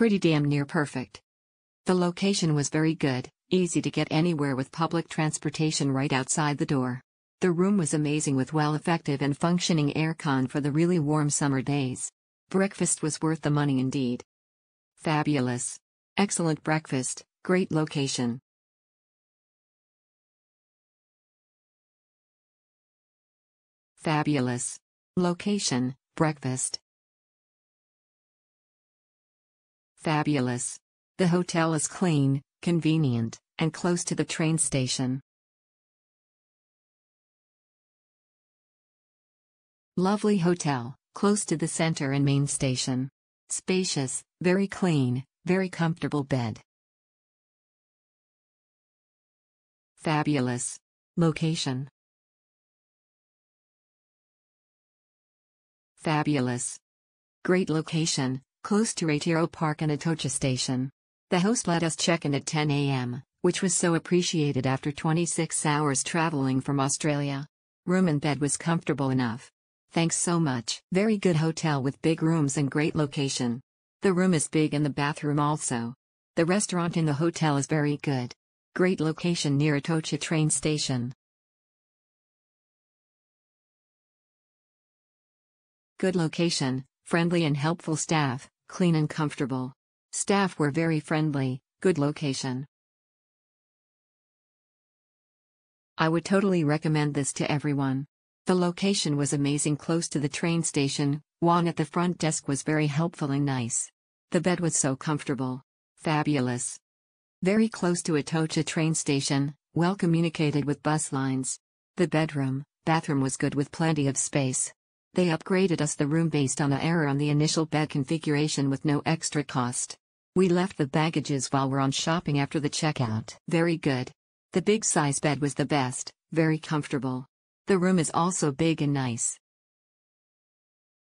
Pretty damn near perfect. The location was very good, easy to get anywhere with public transportation right outside the door. The room was amazing with well effective and functioning aircon for the really warm summer days. Breakfast was worth the money indeed. Fabulous. Excellent breakfast, great location. Fabulous. Location, breakfast. Fabulous. The hotel is clean, convenient, and close to the train station. Lovely hotel, close to the center and main station. Spacious, very clean, very comfortable bed. Fabulous. Location. Fabulous. Great location, close to Retiro Park and Atocha Station. The host let us check in at 10 a.m., which was so appreciated after 26 hours traveling from Australia. Room and bed was comfortable enough. Thanks so much. Very good hotel with big rooms and great location. The room is big and the bathroom also. The restaurant in the hotel is very good. Great location near Atocha train station. Good location, friendly and helpful staff, clean and comfortable. Staff were very friendly, good location. I would totally recommend this to everyone. The location was amazing close to the train station, Juan at the front desk was very helpful and nice. The bed was so comfortable. Fabulous. Very close to Atocha train station, well communicated with bus lines. The bedroom, bathroom was good with plenty of space. They upgraded us the room based on a error on the initial bed configuration with no extra cost. We left the baggages while we're on shopping after the checkout. Very good. The big size bed was the best, very comfortable. The room is also big and nice.